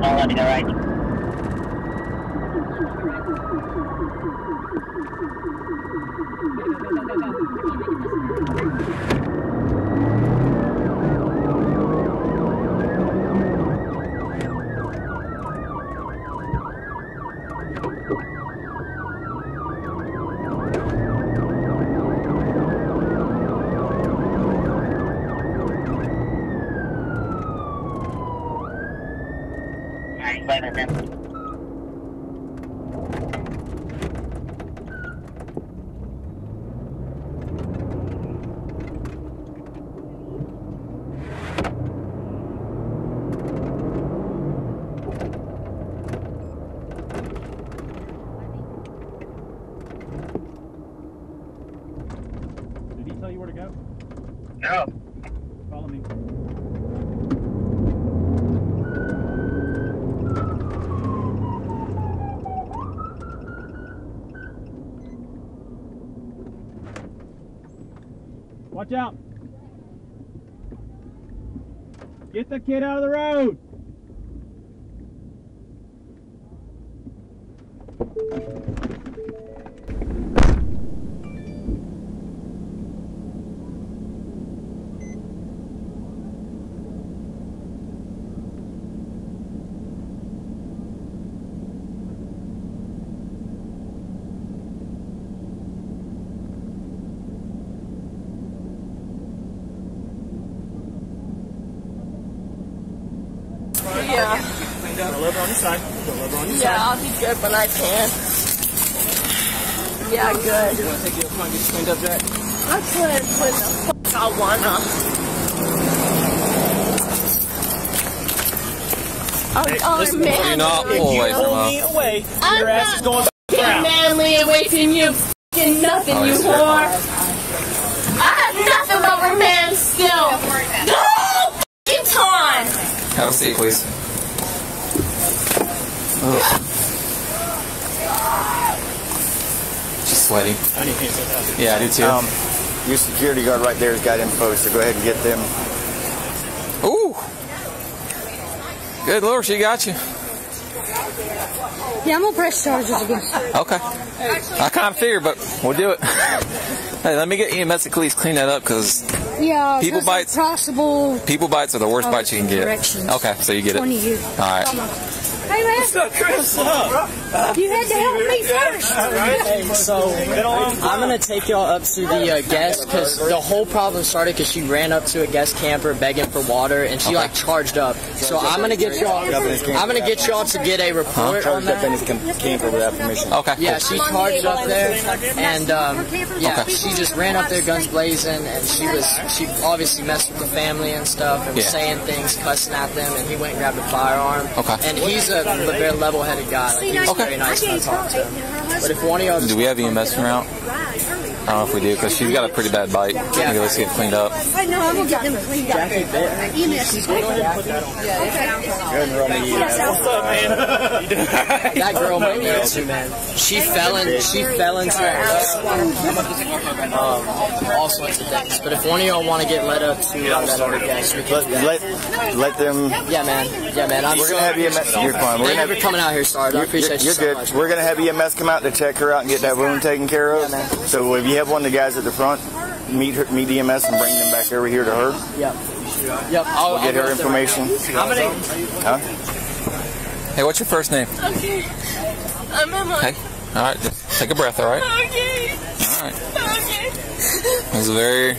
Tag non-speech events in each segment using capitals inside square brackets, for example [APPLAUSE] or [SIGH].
I'll let right. Alright, wait a minute. Did he tell you where to go? No. Follow me. Watch out! Get the kid out of the road! Yeah, Go on the side. Go on the yeah, I'll be good when I can. Yeah, good. You want to take you up front and get cleaned up, Jack? I could, but the fuck I wanna. Oh, oh listen, man. You're not If you away pull me away, I'm your ass not is going back Get around. manly away from you fucking nothing, Oh, you whore. I have nothing but romance still. The whole fucking time. Have a seat, please. Ugh. She's sweaty. I need hands up. Yeah, I do too. Um, your security guard right there has got info, so go ahead and get them. Ooh. Good lord, she got you. Yeah, I'm gonna press charges against you. Okay. I kind of figured, but we'll do it. [LAUGHS] hey, let me get EMS and police clean that up because Yeah, People bites. possible people bites are the worst Oh, bites you can get. Okay, so you get it. years. All right. Hey man, What's up? you had to help me first. Hey, so I'm gonna take y'all up to the uh, guest because the whole problem started because she ran up to a guest camper begging for water and she like charged up. So I'm gonna get y'all. I'm gonna get y'all to get a report on Charged up in that. his com- camper without permission. Okay. Yeah, cool. she charged up there, and um, yeah, Okay. she just ran up there guns blazing, and she was she obviously messed with the family and stuff, and was Yeah. saying things, cussing at them, and he went and grabbed a firearm. Okay. And he's a, a very level-headed guy. Like, he was Okay. very nice when I talked to him. But if one of y'all Do we have EMS from out? I don't know if we do because she's got a pretty bad bite. Yeah. Okay, let's get cleaned up. I know, I'm gonna get them cleaned up. Jackie bit. EMS. Go ahead and roll me in. What's up, man? You doing all right? [LAUGHS] That girl might know too, man. She fell in. She fell into um, all sorts of things. But if one of y'all want to get let up to uh, that other guest, we can Let, let, let them. Yeah, man. Yeah, man. I'm We're gonna have sorry. EMS. You're fine. We're gonna you for coming out here, Sarge. I You're, appreciate you're you so good. much. We're gonna have EMS come out to check her out and get that wound taken care of. Yeah, man. So if you have one of the guys at the front, meet her, meet EMS and bring them back over here to her. Yep. Yep. I'll, We'll get I'll her go up there information. right now. I'm gonna. Huh? Hey, what's your first name? Okay. I'm Emma. Hey. All right, just take a breath. All right. Okay. All right. Okay. It was a very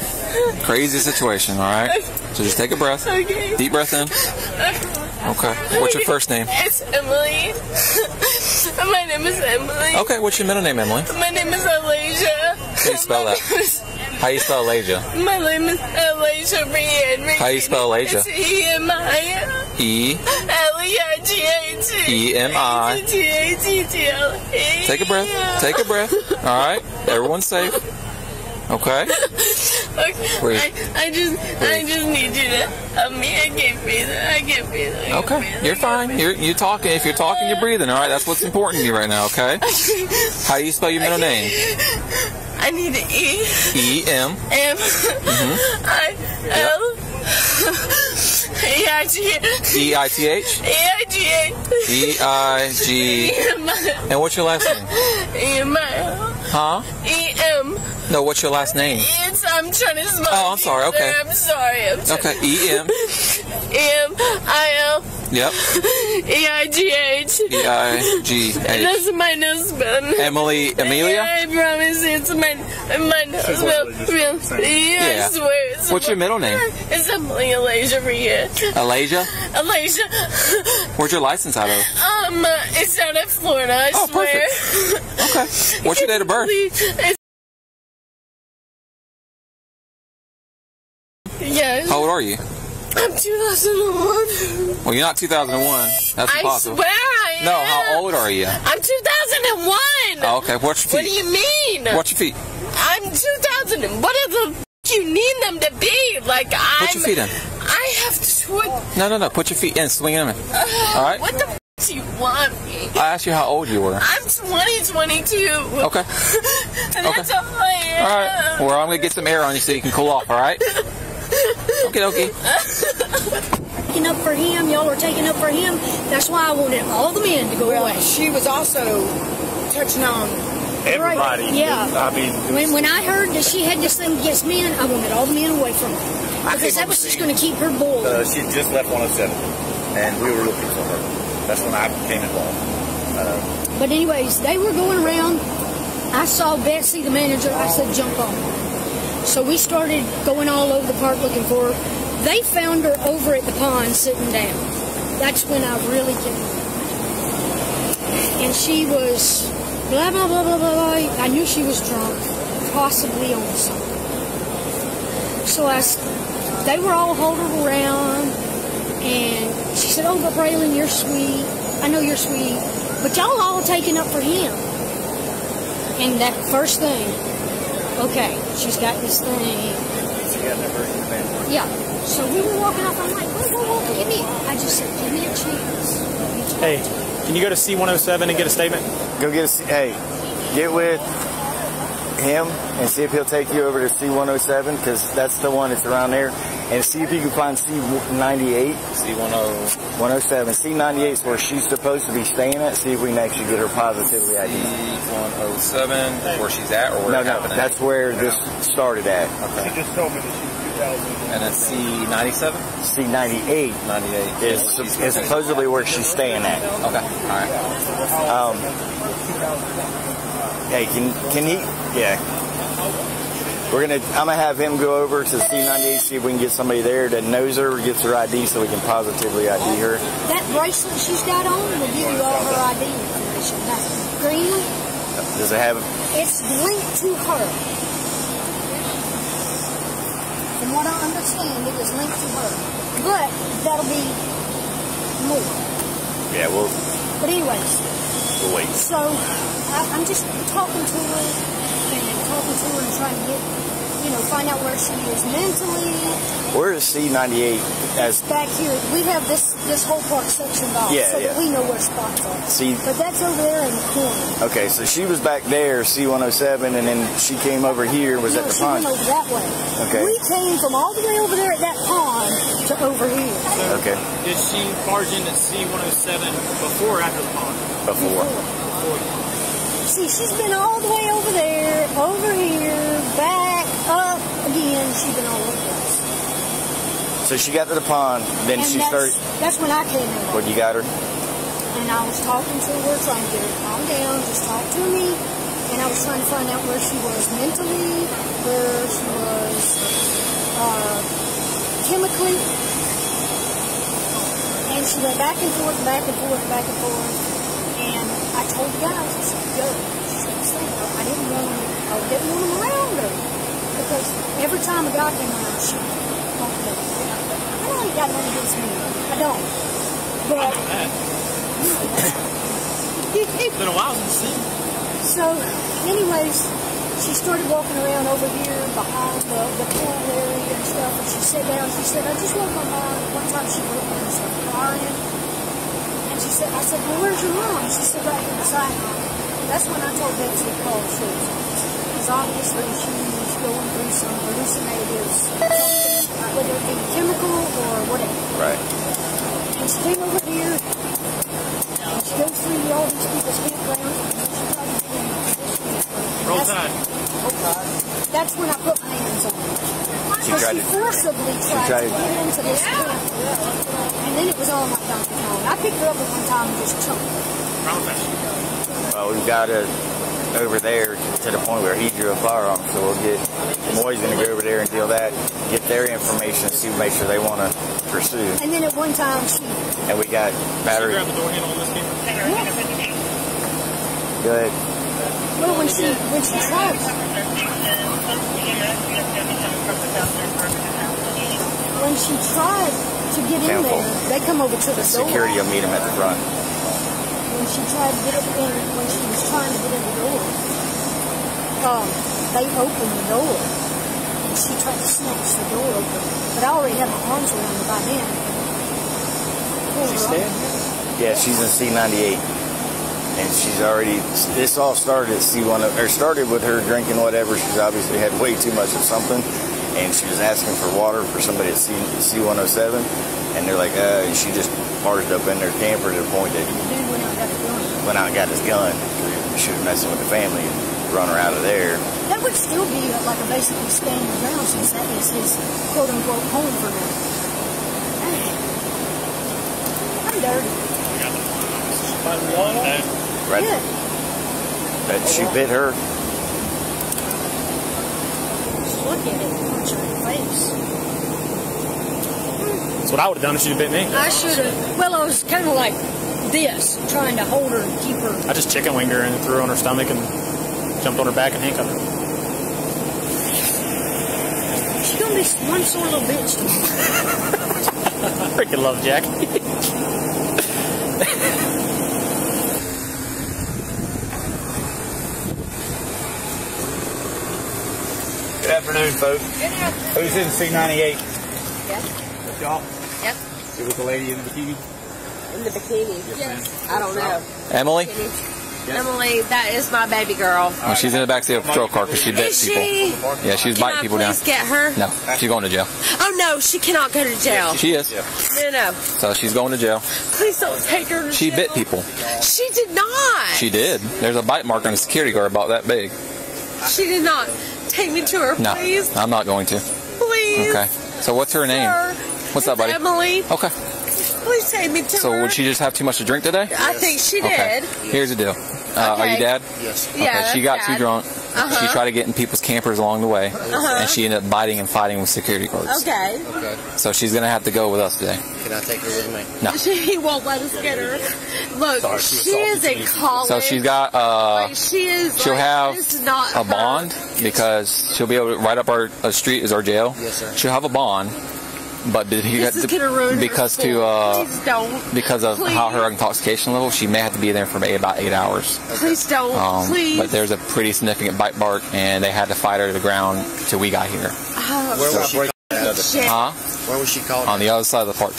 crazy situation. All right. So just take a breath. Okay. Deep breath in. Okay. What's your first name? It's Emily. [LAUGHS] My name is Emily. Okay. What's your middle name, Emily? My name is Alasia. How do you spell that? How you spell Alasia? My name is Alasia Brienne. How you spell Alasia? E-M-I. E L-E-I-G-H. E M I. G-H-G-H-G-L-E. Take a breath. Take a breath. All right. Everyone's safe. Okay. Okay. Breathe. I, I just, I just need you to help me. I can't breathe. I can't breathe. I can't Okay. breathe. You're fine. You're you're talking. If you're talking, you're breathing. All right. That's what's important to you right now. Okay. How do you spell your middle name? I need to E E M. M Mm-hmm. I L E I G E I T H? E I G H E I G. And what's your last name? E M Huh? E M. No, what's your last name? It's I'm trying to spell. Oh, I'm sorry, okay. I'm sorry. I'm Okay, E M. M I L Yep. E I G H. E I G H. That's my husband. Emily Amelia? I promise it's my my husband. Real, yeah, Yeah. I swear. It's What's your middle name? It's Emily Elijah for you. Elijah? Elijah. Where's your license out of? Um, it's out of Florida. I Oh, swear. Okay. What's your date of birth? [LAUGHS] It's- Yes. How old are you? I'm 2001. Well, you're not 2001. That's impossible. I swear I am. No, how old are you? I'm 2001. Oh, okay. What's your What do you mean? What's your feet? I'm 2000. What are the f- you need them to be? Like I'm. Put your feet in. I have to. No, no, no. Put your feet in. Swing them in. Uh, all right. What the f- do you want me? I asked you how old you were. I'm 20, 22. Okay. and [LAUGHS] that's all I am. All right. Well, I'm gonna get some air on you so you can cool off. All right. [LAUGHS] Okay, okay. Taking up for him, y'all are taking up for him. That's why I wanted all the men to go Well, away. she was also touching on Everybody. Right, yeah. I mean, was- When, when I heard that she had this thing against men, I wanted all the men away from her. Because that was just going to keep her boiled. Uh, she just left 107, and we were looking for her. That's when I became involved. But anyways, they were going around. I saw Betsy, the manager. I said, jump on. So we started going all over the park looking for her. They found her over at the pond sitting down. That's when I really came. And she was blah, blah, blah, blah, blah, blah. I knew she was drunk, possibly on something. So I, they were all holding her around. And she said, oh, but Braylon, you're sweet. I know you're sweet. But y'all all taking up for him. And that first thing, okay, she's got this thing. She got that version of man. Yeah. So we were walking off. I'm like, whoa, whoa, whoa, give me. I just said, give me a chance. Let me talk Hey, can you go to C107 and get a statement? Go get a C- hey, get with him and see if he'll take you over to C107 because that's the one that's around there, and see if you can find C98, C10. 107. C98 is where she's supposed to be staying at. See if we can actually get her positively ID. C107, where she's at, or where No, no, happened that's where this started at. Okay. She just told me that she's 2000. And then C97? C98 98. is, is supposedly where she's staying at. Okay, alright. Um, hey, can can he? Yeah. We're gonna. I'm gonna have him go over to C98 see if we can get somebody there that knows her, gets her ID, so we can positively ID her. That bracelet she's got on will give you all her ID information. That green Does it have? it's linked to her. From what I understand, it is linked to her. But that'll be more. Yeah. Well, But anyways, we'll wait. So I, I'm just talking to her and talking to her and trying to get, you know, find out where she is mentally. Where is C98? As Back here, we have this this whole park sectioned off Yeah, so yeah. that we know where spots are. C. But that's over there in the corner. Okay, so she was back there, C107, and then she came over here. Was no, at the she went pond. over that way. Okay. We came from all the way over there at that pond to over here. Okay, Did she barge into C107 before or after the pond? Before. See, she's been all the way over there, over here, back, up again. She's been all over the place. So she got to the pond, then and she that's, started. that's when I came in. What you got her? And I was talking to her, trying to get her to calm down, just talk to me. And I was trying to find out where she was mentally, where she was uh, chemically. And she went back and forth, back and forth, back and forth. And I told the guys, I said, go. She said, "Stay there." I didn't want them, I didn't want them around her. Because every time a guy came around, she walked away. I don't ain't got nothing against me. I don't. But It's been a while since then. So, anyways, she started walking around over here behind the, the pool area and stuff, and she sat down. She said, I just want my mom. One time she went there and started crying. And she said, I said, well, where's your mom? She said, right here beside me. That's when I told Betsy to call the sheriff's office. Because obviously she was going through some hallucinatives, something, whether it be chemical or whatever. Right. And she came over here, and she goes through all these people's campgrounds, and she tried to get in the position. Roll That's- tide. That's when I put my hands on her. She But tried she to- forcibly tried, tried to to- get into this camp. And then it was all my Donkey Kong. I picked her up one time and just chunked her. Well, we've got it over there to the point where he drew a firearm, so we'll get Moy's gonna go over there and deal that, get their information, see, make sure they want to pursue. And then at one time she, And we got Should battery. grab the door handle on this camper. Go ahead. well, when she, when she tried, when she tried to get in there, they come over to the door. Security will meet him at the front. When she tried to get up in, when she was trying to get in the door, um, they opened the door. And she tried to snatch the door open. But I already had my arms around her by then. Pulled her up. Yeah, she's in C98. And she's already, this all started at C1, or started with her drinking whatever. She's obviously had way too much of something. And she was asking for water for somebody at C, C107. And they're like, uh, and she just barged up in their camper to the point that Dude went out and got the gun. went out and got his gun. She was messing with the family and run her out of there. That would still be like a basically stand your ground since that is his quote unquote home for now. Dang. I'm dirty. Right? Good. But she bit her. Just look at it. Punch her in the face. That's what I would have done if she'd bit me. I should have. Well, I was kind of like this, trying to hold her and keep her. I just chicken winged her and threw her on her stomach and jumped on her back and handcuffed her. She's gonna be one sore little bitch. [LAUGHS] Freaking love [LAUGHS] Jack. Good afternoon, folks. Who's in C98? Yes. That's y'all? Yep. It was the lady in the bikini? In the bikini. Yes. I don't know. Emily? Emily, that is my baby girl. Well, she's in the backseat of a patrol car because she bit Is people. she? Yeah, she's Can biting I people down. please get her? No, she's going to jail. Oh no, she cannot go to jail. She is. No, no. So she's going to jail. Please don't take her to She jail. bit people. She did not. She did. There's a bite mark on the security guard about that big. She did not. Take me to her, No, please. I'm not going to. Please. Okay. So what's her name? Sir. What's up, buddy? Emily. Okay. Please take me to So her. would she just have too much to drink today? I think she did. Okay. did. Here's the deal. Uh, Are you Okay. dad? Yes. Yeah, Okay. She that's got too drunk. Uh-huh. She tried to get in people's campers along the way, Uh-huh. and she ended up biting and fighting with security guards. Okay. Okay. So she's gonna have to go with us today. Can I take her with me? No. [LAUGHS] She won't let us get her. Look, Sorry, she she is salty in college. So she's got uh, Like, she is. she'll like, have this is not a her. bond because she'll be able to right up our uh, street is our jail. Yes, sir. She'll have a bond, but did he This is gonna ruin her because to uh, Please don't. because of how her intoxication level, she may have to be there for about eight hours. Please don't. Um, please. but there's a pretty significant bite mark, and they had to fight her to the ground till we got here. Oh, Where was she called shit. Huh? Where was she called On the other side of the park.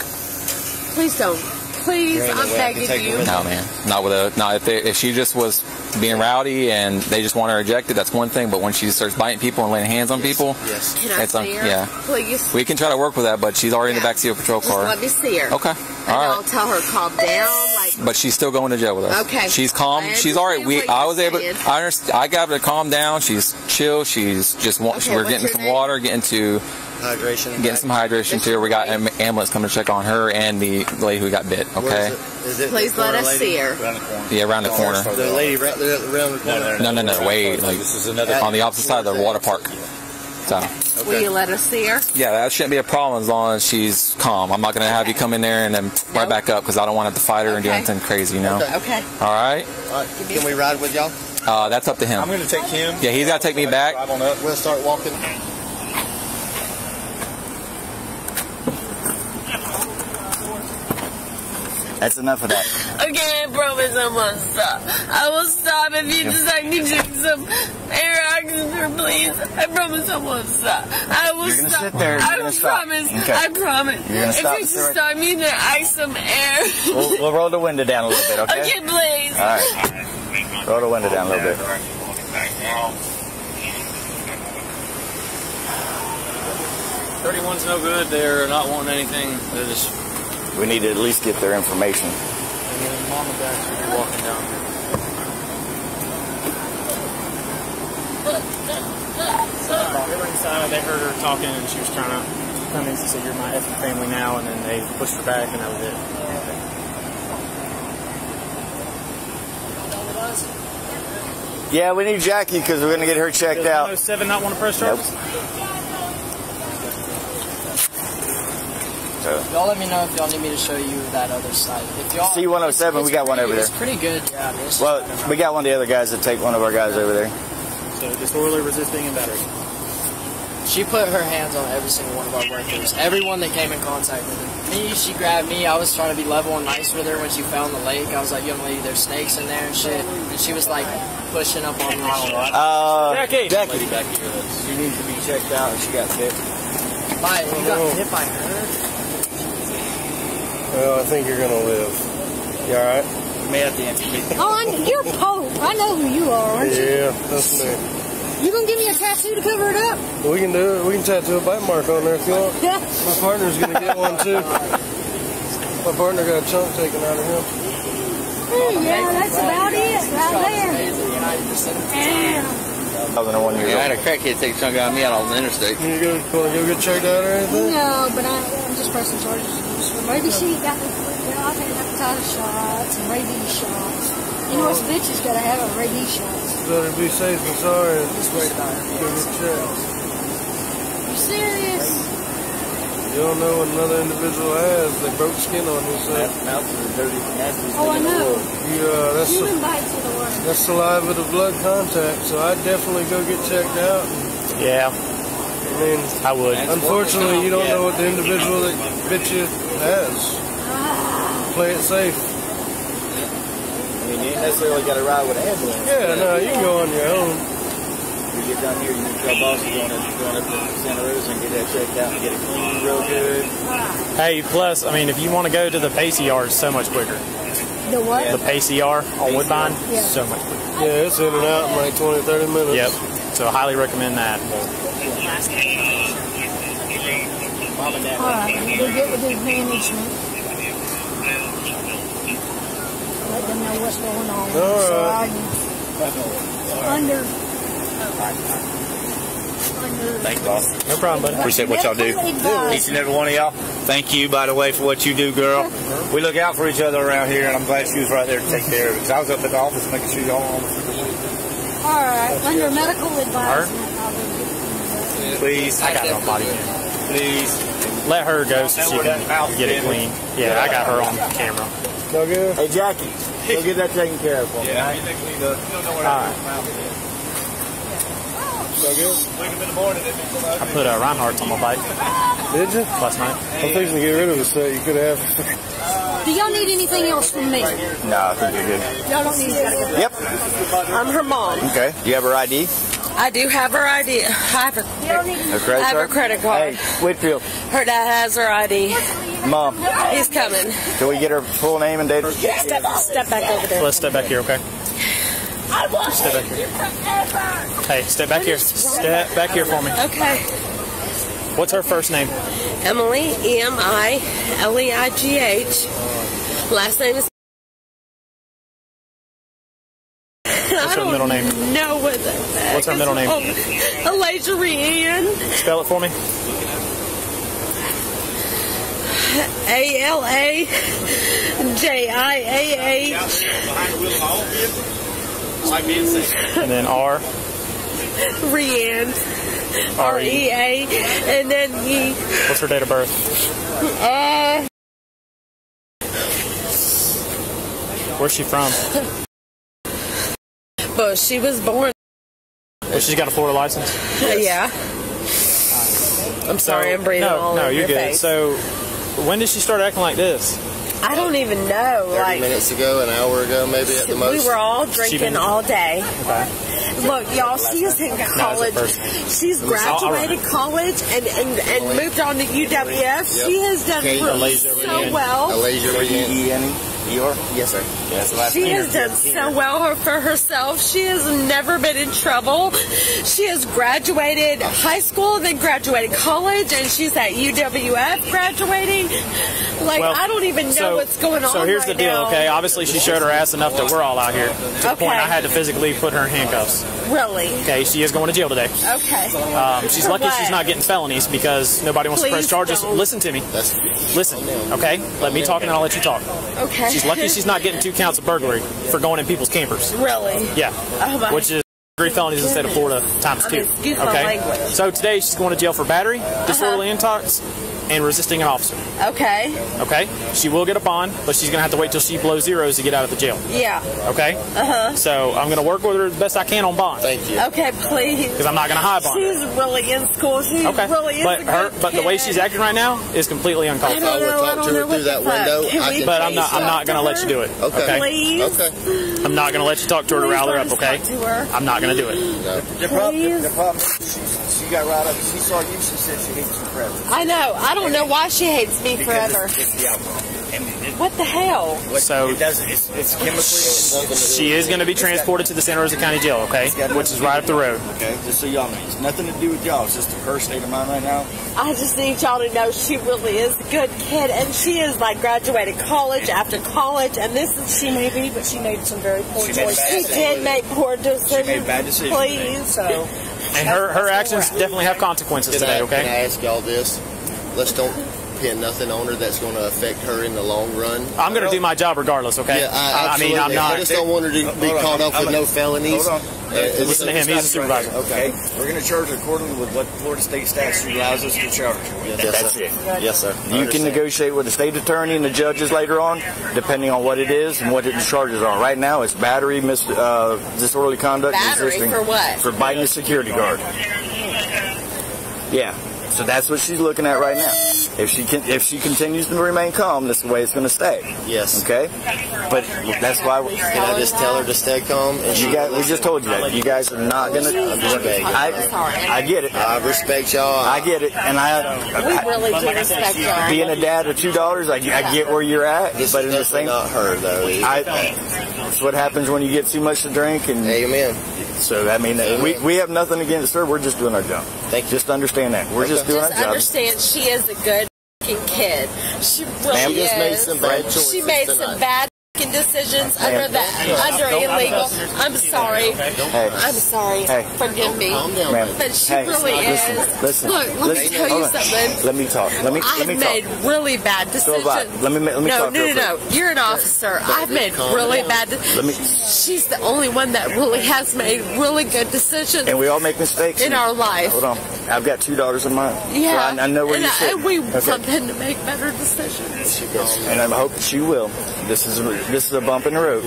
Please don't. Please, There ain't no I'm way I can begging you. No, man, not with a. Not if they, if she just was being rowdy and they just want her ejected, that's one thing. But when she starts biting people and laying hands on people, Yes. Can I It's un- see her? yeah. Please. we can try to work with that. But she's already in the Yeah. backseat of a patrol Just car. let me see her. Okay, And all I'll tell her calm down. Like, But she's still going to jail with us. Okay. She's calm. She's all right. We. I you're was able. I understand. I got her to calm down. She's chill. She's just. Want, Okay, we're getting some name? water. Getting to Hydration. getting some hydration to her. We got an ambulance coming to check on her and the lady who got bit. Okay. is it? Is it please let us lady? see her. Around. Yeah, around the corner. The lady right there around the corner. No, no, no. Wait, like This is another. on the opposite side of the water park. So. Will you let us see her? Yeah, that shouldn't be a problem as long as she's calm. I'm not going to have you come in there and then right back up because I don't want to have to fight her and do anything crazy, you know? Okay. Okay. All right? All right. Can we ride with y'all? Uh, that's up to him. I'm going to take him. Yeah, he's got to take me back. Drive on up. We'll start walking. That's enough of that. Okay, I promise I won't stop. I will stop if you just let me drink some air oxygen, please. I promise I won't stop. I will You're gonna stop. sit there, you're I gonna will stop. promise. Okay. I promise. You're gonna if stop you just for it. stop me to ask some air. We'll, we'll roll the window down a little bit, okay? okay, please. All right. Roll the window down a little bit. 31's no good. They're not wanting anything. They're just. We need to at least get their information. And then mom and dad should be walking down here. They were inside. They heard her talking, and she was trying to come in. She said, "You're my effing family now," and then they pushed her back, and that was it. Yeah, we need Jackie because we're going to get her checked out. 107 not want to press Nope. So, Y'all let me know if y'all need me to show you that other side. If y'all C107, we it's got one over there. It's pretty good. Yeah, I it's well, we got one of the other guys that take one of our guys over there. So disorderly resisting and battery. She put her hands on every single one of our workers. Everyone that came in contact with her. Me, she grabbed me. I was trying to be level and nice with her when she fell in the lake. I was like, young lady, there's snakes in there and shit. And she was like pushing up on me. Uh, Jackie. Jackie. She needs to be checked out. She got bit. By, you got hit by her? Well, I think you're gonna live. You all right? May have to answer me. Oh, I, you're Pope. Oh, I know who you are, aren't you? Yeah, that's me. You gonna give me a tattoo to cover it up? We can do it. We can tattoo a bite mark on there if you want. Yeah. [LAUGHS] My partner's gonna get one too. My partner got a chunk taken out of him. Yeah, that's about it right there. Damn. 2001 years Yeah, I had a crackhead take a chunk out of me out on the interstate. You go, wanna go get checked out or anything? No, but I, I'm just pressing charges. Maybe she got the, you know, I've had hepatitis shots and rabies shots. You know, us bitches gotta have a rabies shot. Better be safe than sorry and just wait go get checked. You serious? You don't know what another individual has. They broke skin on you, so Mouth is the dirty, nastiest Oh, I thing the know. world. you, uh, that's Human bites are the worst. that's saliva to blood contact. So I'd definitely go get checked out. Yeah, I mean, I would. Unfortunately, you don't know what the individual that bit you has. Play it safe. I mean, you ain't necessarily got to ride with an ambulance. Yeah, no, you can go on your own. You get down here, you need to tell boss you're going, to, going up to Santa Rosa and get that checked out and get it cleaned real good. Hey, plus, I mean, if you want to go to the Pacey Yard, it's so much quicker. The what? The Pacey Yard on Woodbine, Yeah. so much quicker. Yeah, it's in and out in like 20, 30 minutes. Yep. So I highly recommend that. Alright, we'll get with his management. Let them know what's going on. All So right. I, under, under. Thanks, boss. No problem, buddy. Appreciate what y'all do. Each and every one of y'all. Thank you, by the way, for what you do, girl. We look out for each other around here, and I'm glad she was right there to take care of it. 'Cause I was up at the office making sure y'all on. Alright, under medical advisement. I'll be getting Please. I got her on body. Please. Let her go so she can get it clean. Yeah, I got her on camera. No good? Hey, Jackie, go get that taken care of for me. Yeah, get that cleaned up. You don't know what Alright. No good? Wake up in the morning, I put uh, Reinhardt on my bike Did you? last night. I'm fixing to get rid of the set. You could have. [LAUGHS] Do y'all need anything else from me? No, I think you're good. Y'all don't need anything. Yep. I'm her mom. Okay. Do you have her ID? I do have her ID. I have her, Her credit I have her card? credit card. Hey, Whitfield, Her dad has her ID. Mom, He's coming. can we get her full name and date of Step, step back over there. Let's step back here, okay? I want Step back here. Hey, step back here. Step back here for me. Okay. What's her first name? Emily, E M I L E I G H. Last name is. What's her middle name? No, what the heck What's her middle name? Oh, Elijah Rian. Spell it for me. A L A J I A H. And then R. Rian. R E A. And then E. What's her date of birth? Uh, Where's she from? but she was born. Well, she's got a Florida license. [LAUGHS] Yeah. I'm sorry, I'm breathing no, all no, over you're your good. face. So, when did she start acting like this? I don't even know. 30 Like, minutes ago, an hour ago, maybe at the most. we were all drinking been- all day. Okay. Look, y'all, she is in college. She's Let me- I'll- I'll graduated college and, and, and moved on to UWF. She has done Okay, really Alasia so Rian. well. Alasia Rian. E-N-E? Yes, sir. Yeah, last She has done so well for herself. She has never been in trouble. She has graduated high school, then graduated college, and she's at UWF graduating. Like, Well, I don't even know so- what's going on So here's right the deal, now. okay? Obviously, she showed her ass enough that we're all out here. To the point I had to physically put her in handcuffs. Really? Okay, she is going to jail today. Okay. Um, she's For lucky what? she's not getting felonies because nobody wants to press charges. don't. Listen to me. Listen, okay? Let me talk and then I'll let you talk. Okay. She's lucky she's not getting two counts of burglary for going in people's campers. Really? Yeah. Oh my Which is three felonies in the state of Florida times two. Excuse my Okay. language. Uh-huh. So today she's going to jail for battery, disorderly intox, and resisting an officer. Okay. Okay. She will get a bond, but she's gonna have to wait till she blows zeros to get out of the jail. Yeah. Okay. Uh huh. So I'm gonna work with her the best I can on bond. Thank you. Okay, please. Because I'm not gonna high bond. her. She's really in school. She Okay. really is but a her, good but the way she's acting right now is completely uncalled I for. don't know. I don't know what the fuck. Can we But I'm not. I'm not gonna to let you do it. Okay. Please. Okay. I'm not gonna let you talk to her to Please rile her up. Okay. talk to her. I'm not gonna do it. The problem, the problem is she, she got right up. She saw you. She said she hates you forever. I know. I don't know why she hates me Because forever. It's, it's the alcohol. And it, What the hell? what, So- it doesn't. It's, it's chemically. She is going to be transported to the Santa Rosa County Jail. Okay, which is right up the road. Okay, just so y'all know, it's nothing to do with y'all. It's just her state of mind right now. I just need y'all to know she really is a good kid, and she is like graduated college after college, and this is She may be, but she made some very poor She made choices. bad She did make poor decisions. She made bad decisions. Please. So And her her actions definitely have consequences Can I, today. can I ask y'all this? Let's don't pin nothing on her that's going to affect her in the long run. I'm going to do my job regardless. Okay. Yeah, I, I mean, I'm not. I just don't want her to be Hold on, caught up I'm with a- no felonies. Hold on. Uh, Listen to him. He's a supervisor. Okay, we're going to charge her accordingly with what Florida state statute allows us to charge. Yes, That's sir. it. Yes, sir. You can negotiate with the state attorney and the judges later on, depending on what it is and what the charges are. Right now, it's battery, mis- uh, disorderly conduct, Battery resisting for what? for biting a security guard. Yeah. So that's what she's looking at right now. If she can, if she continues to remain calm, that's the way it's going to stay. Yes. Okay. But that's why. Can I just tell her to stay calm? And You guys, we just told you that. You guys are not going to. I, I get it. I respect y'all. I get it, and I, We really do respect y'all. being a dad of two daughters, I, I get where you're at, This but in is the same, not her though. I, that's what happens when you get too much to drink, and Amen. so I mean, we we have nothing against her. We're just doing our job. Thank you. Just understand that we're just doing Just our job. understand she is a good fucking kid. She really Ma'am, is. just made some bad choices She made some bad fucking decisions under that under illegal. I'm sorry. Hey. I'm sorry. Hey. Forgive me. Calm down. But she hey, really listen, is. Listen, Look, let listen, me tell you something. Let me talk. Let me let I've me made talk. really bad decisions. have I. Let me ma- let me no, talk no, real no, no. You're an officer. I've made really down. bad. de- Let me- She's the only one that really has made really good decisions And we all make mistakes in our life. Hold on, I've got two daughters of mine. Yeah, so I, I know where and, you I- sit. and we Okay. want them to make better decisions. and I hope she will. This is this is a bump in the road.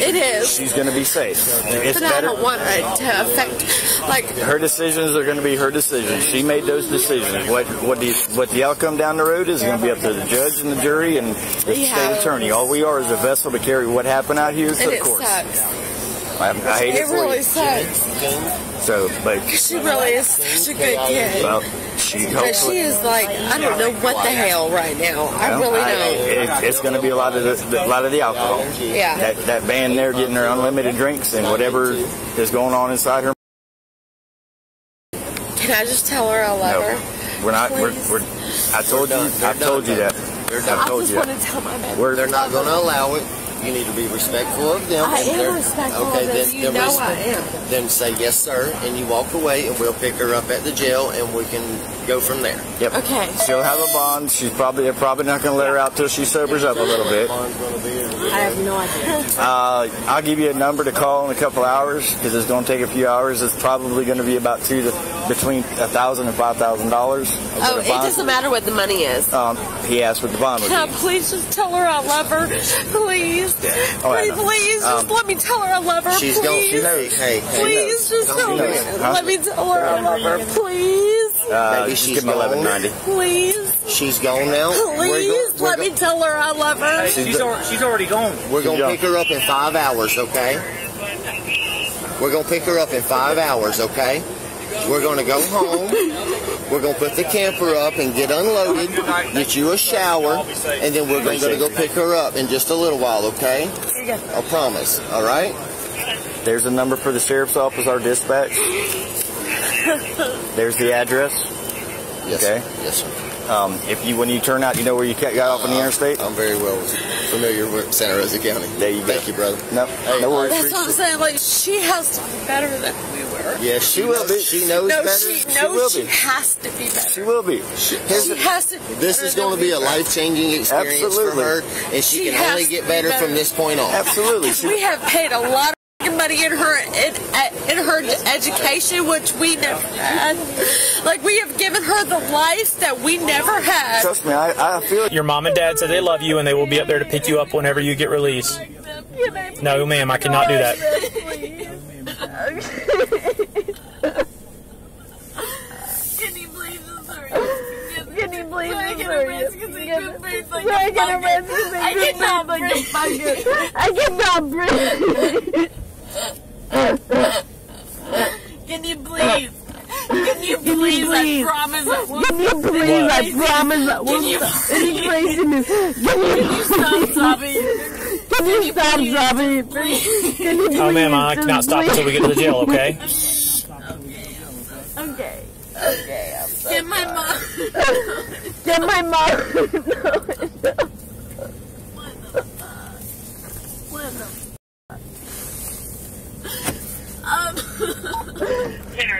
It is. She's going to be safe. It's but I don't want it to affect, like, Her decisions are going to be her decisions. She made those decisions. What what the what the outcome down the road is going to be up to the judge and the jury and the Yeah. state attorney. All we are is a vessel to carry what happened out here to and the it courts. sucks. I, I hate it, It really sucks. So, but She really is such a good kid. well, she But hopefully. she is like, I don't know what the hell right now. I Well, really I- don't. it- it's going to be a lot of the, the- a lot of the alcohol. Yeah. That that band there getting her unlimited drinks and whatever is going on inside her. Can I just tell her I love No, her? we're not. We're, Please. we're. I told you. They're I've told done, you though. that. They're I've done. I told just you want that. to tell my baby. We're They're not going to allow it. You need to be respectful of them. I and am respectful okay, of them. then, You then know res- I am. Then say yes, sir, and you walk away, and we'll pick her up at the jail, and we can go from there. Yep. Okay. She'll have a bond. She's probably they're probably not going to let her out till she sobers up a little bit. Bond's gonna be here. I have no idea. Uh, I'll give you a number to call in a couple hours because it's going to take a few hours. It's probably going to be about two to between a thousand and five thousand dollars. Oh, it doesn't matter what the money is. Um, he asked what the bond would Can I be. please just tell her I love her? Please. Oh, I Please, know. please, just Um, let me tell her I love her. She's going. please. She knows. Hey, hey, Please, just Come tell me. Huh? Let me tell her I love her. Please. Uh, Maybe just she's give him gone. eleven ninety. Please. She's gone now. Please. We're, let go- me tell her I love her. She's, al- she's already gone. we're gonna pick her up in five hours, okay? We're gonna pick her up in five hours, okay? We're going to go home. We're going to put the camper up and get unloaded, get you a shower, and then we're going to go pick her up in just a little while, okay? I promise, all right? There's a number for the sheriff's office, our dispatch. [LAUGHS] There's the address. Yes, okay. Sir. Yes, sir. Um, if you when you turn out, you know where you got off on the interstate. I'm very well familiar with Santa Rosa County. There you go. Thank you, brother. No, Hey, no worries. That's what I'm saying. Like she has to be better than we were. Yes, she will be. She knows no, better. she, She no, will she be. has to be better. She will be. She has to. Be This is going to be a life changing experience Absolutely. for her, and she, She can only get be better, better. from this point on. Absolutely. We have paid a lot of money in her in, in her education, which we never had. Like we have given her the life that we never had. Trust me, I, I feel Your mom and dad said they love you and they will be up there to pick you up whenever you get released. No, ma'am, I cannot do that. Can you please just hurry? Can you please I just can hurry? arrest because I can breathe like So I a can bucket. arrest you I because cannot like a breathe. bucket. I cannot breathe. Can you please? Can you please? please? I promise I will. Can you please? I promise I will. Can you Can you please? Can you, [LAUGHS] Can you stop sobbing? Can you stop sobbing? Can you Oh, ma'am, I cannot stop until we get to the jail, okay? [LAUGHS] Okay. Okay. I'm so Get my mom. Get [LAUGHS] my mom. Um.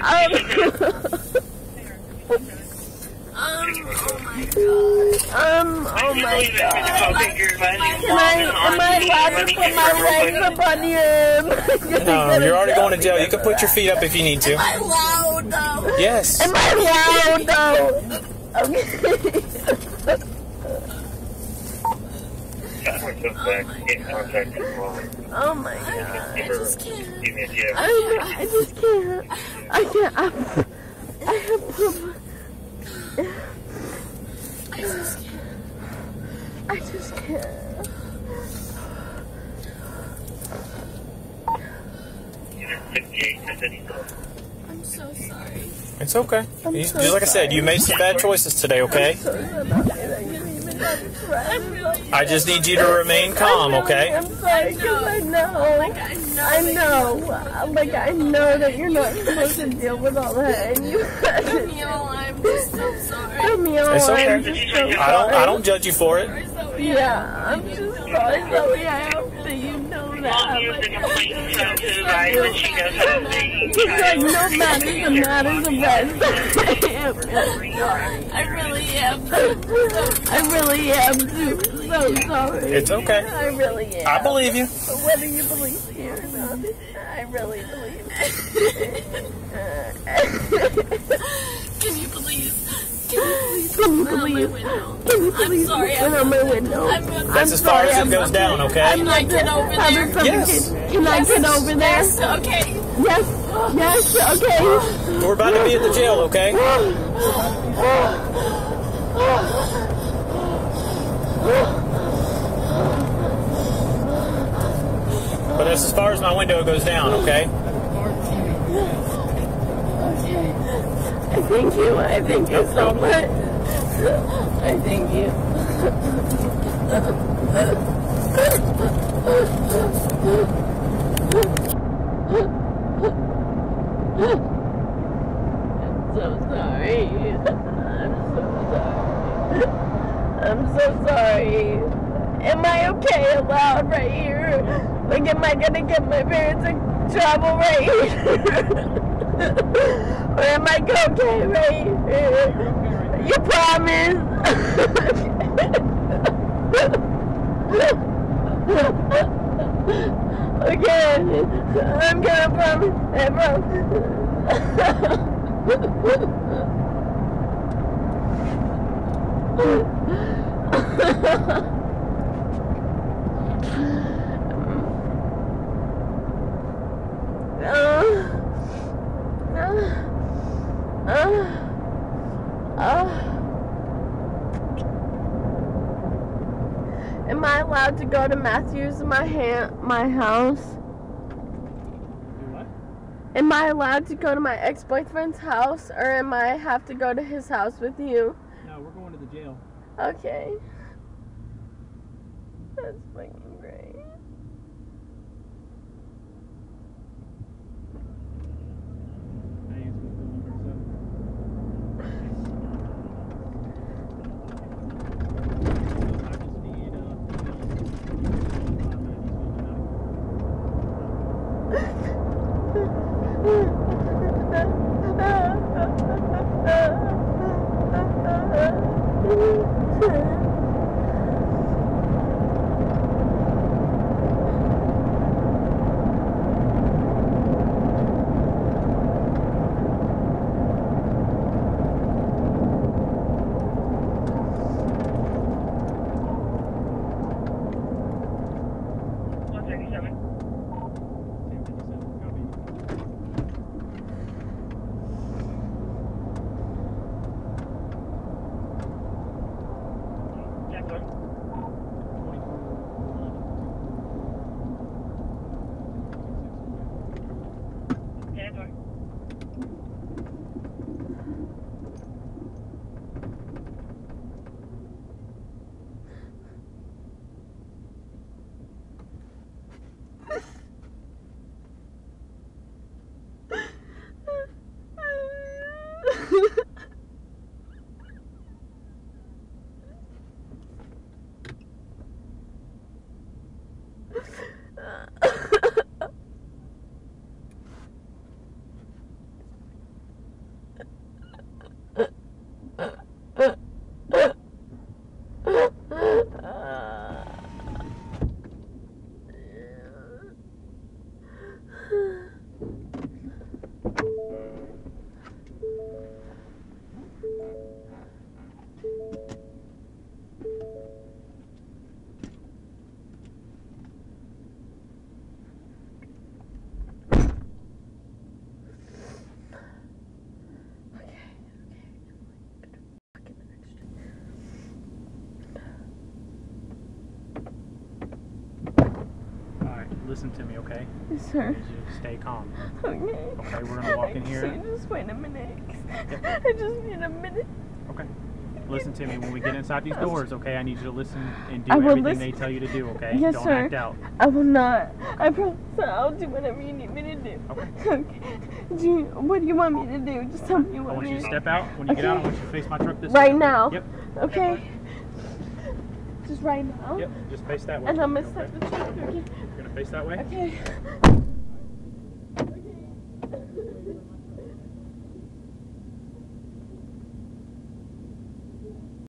[LAUGHS] Um. Oh my god. Um. Oh my god. Am I, am I allowed to put my legs up on [LAUGHS] your? No, you're already going to jail. You can put your feet up if you need to. Am I loud though? Yes. Am I loud though? [LAUGHS] Okay. Oh my god. I just can't. I, I just can't. I can't. I'm, I have problem. I just can't. I just can't. I'm so sorry. It's okay. You- Just like I said, you made some bad choices today, okay? I just need you to remain calm, okay? I'm sorry, because oh I know. I know. Like, oh I know that you're not supposed to deal with all that. And you Camille, I'm just so sorry. Camille, It's I'm okay. just so I don't I don't judge you for it. Yeah, I'm just sorry, Zoe. I hope that you know that. Because like no matters, the matters of best. I really am. I really am too. So sorry. It's okay. I really am. I believe you. But whether you believe me or not, I really [LAUGHS] believe. [LAUGHS] Can you please? Can you please Can you my please? window? Can you I'm please sorry. open up my window? That's as far as it goes down, okay? Can I get over there? Yes. suffocate. Can I get over there? Yes, okay. Yes. Yes. Okay. We're about to be at the jail, okay? But that's as far as my window goes down, okay? Thank you. I thank you so much. I thank you. I'm so sorry. I'm so sorry. I'm so sorry. Am I okay allowed right here? Like, am I gonna get my parents in trouble right here? [LAUGHS] or am I okay right? You promise? okay, I'm gonna promise. I promise. [LAUGHS] Am I allowed to go to Matthews, my hand, my house? Am I allowed to go to my ex boyfriend's house or am I have to go to his house with you? No, we're going to the jail. Okay. That's fucking listen to me, okay? Yes, sir. Stay calm. Okay. Okay, we're gonna walk in here. Actually, just wait a minute. [LAUGHS] I just need a minute. Okay. Listen to me. When we get inside these [LAUGHS] doors, okay, I need you to listen and do I everything they tell you to do, okay? Yes, Don't sir. act out. I will not. I promise I'll do whatever you need me to do. Okay. [LAUGHS] Do you, what do you want me to do? Just tell me I what want you to step out. When you get out, I want you to face my truck this Right way. Right now. Yep. Okay. Just right now. Yep. Just face that way. And I'm gonna okay? start the truck. Okay. Face that way. Okay.